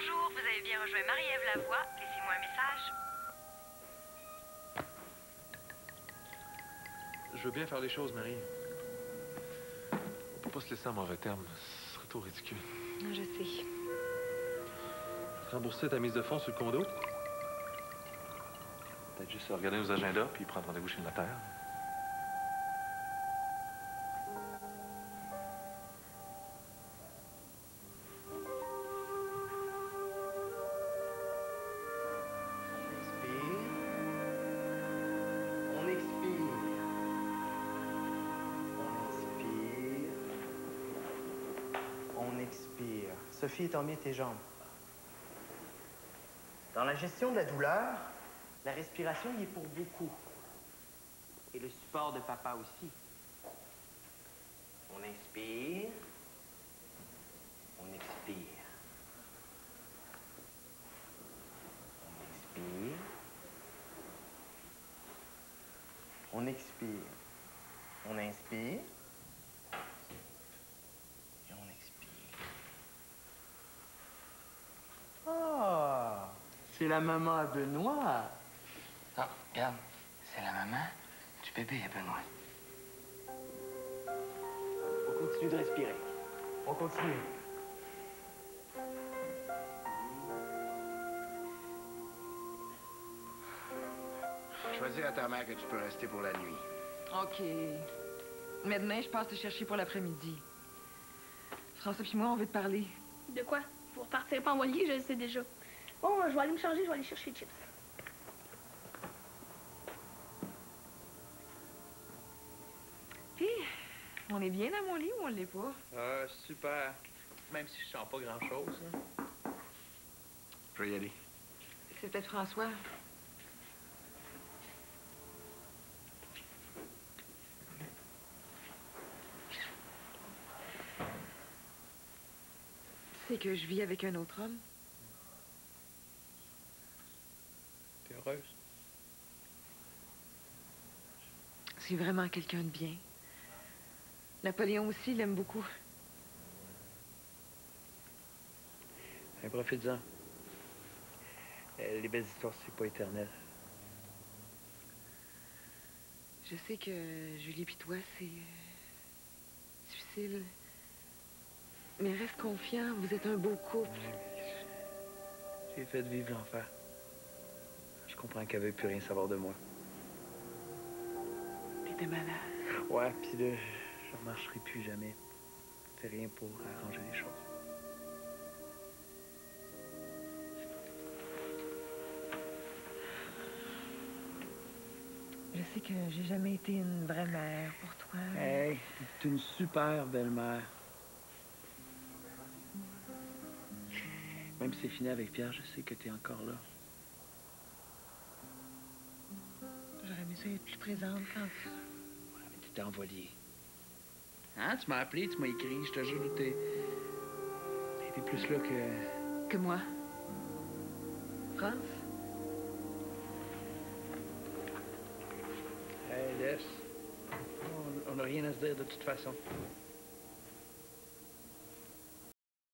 Bonjour, vous avez bien rejoint Marie-Ève Lavoie. Laissez-moi un message. Je veux bien faire les choses, Marie. On peut pas se laisser en mauvais terme. Ce serait trop ridicule. Je sais. Rembourser ta mise de fonds sur le condo? Peut-être juste regarder nos agendas puis prendre rendez-vous chez le notaire. On expire. Sophie, étends tes jambes. Dans la gestion de la douleur, la respiration y est pour beaucoup. Et le support de papa aussi. On inspire. On expire. On inspire. On expire. On inspire. Et on expire. Ah! C'est la maman à Benoît. Ah, regarde, c'est la maman du bébé à Benoît. On continue de respirer. On continue. Choisis à ta mère que tu peux rester pour la nuit. OK. Mais demain, je passe te chercher pour l'après-midi. François puis moi, on veut te parler. De quoi? Vous repartirez pas en voilier, je le sais déjà. Bon, je vais aller me changer, je vais aller chercher les chips. Puis, on est bien dans mon lit ou on l'est pas? Ah, super. Même si je sens pas grand-chose. hein. Je vais y aller. C'est peut-être François. Tu sais que je vis avec un autre homme? C'est vraiment quelqu'un de bien. Napoléon aussi l'aime beaucoup. Ben, profite-en. Euh, les belles histoires, c'est pas éternel. Je sais que Julie et toi, c'est euh, difficile. Mais reste confiant, vous êtes un beau couple. J'ai fait vivre l'enfer. Je comprends qu'elle veut plus rien savoir de moi. T'étais malade. Ouais, puis là, je remarcherai plus jamais. C'est rien pour arranger les choses. Je sais que j'ai jamais été une vraie mère pour toi. Hey, t'es une super belle-mère. Même si c'est fini avec Pierre, je sais que t'es encore là. Ça être plus présente quand... Ouais, mais t'étais envolé. Hein, tu m'as appelé, tu m'as écrit, je te jure, t'es... T'es plus là que... Que moi. France? Hey, laisse. On n'a rien à se dire de toute façon.